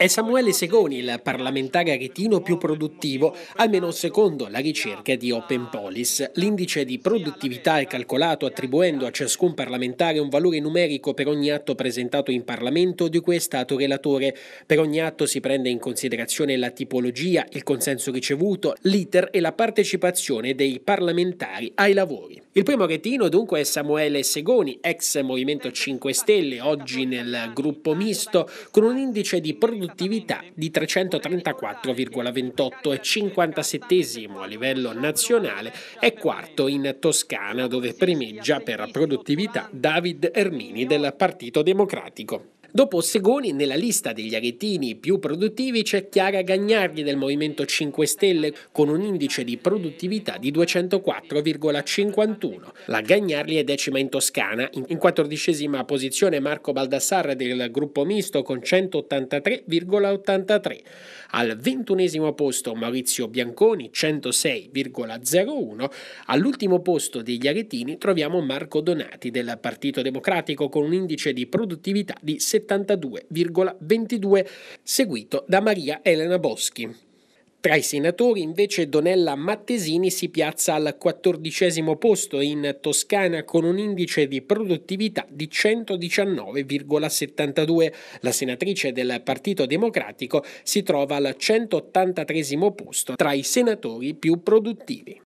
È Samuele Segoni il parlamentare aretino più produttivo, almeno secondo la ricerca di Open Police. L'indice di produttività è calcolato attribuendo a ciascun parlamentare un valore numerico per ogni atto presentato in Parlamento di cui è stato relatore. Per ogni atto si prende in considerazione la tipologia, il consenso ricevuto, l'iter e la partecipazione dei parlamentari ai lavori. Il primo aretino dunque è Samuele Segoni, ex Movimento 5 Stelle, oggi nel gruppo misto, con un indice di produttività di 334,28 e 57 a livello nazionale e quarto in Toscana dove primeggia per produttività David Ermini del Partito Democratico. Dopo Segoni, nella lista degli aretini più produttivi c'è Chiara Gagnardi del Movimento 5 Stelle con un indice di produttività di 204,51. La Gagnardi è decima in Toscana, in quattordicesima posizione Marco Baldassarre del gruppo misto con 183,83. Al ventunesimo posto Maurizio Bianconi 106,01. All'ultimo posto degli aretini troviamo Marco Donati del Partito Democratico con un indice di produttività di 70. 72,22, seguito da Maria Elena Boschi. Tra i senatori invece Donella Mattesini si piazza al quattordicesimo posto in Toscana con un indice di produttività di 119,72. La senatrice del Partito Democratico si trova al 183 posto tra i senatori più produttivi.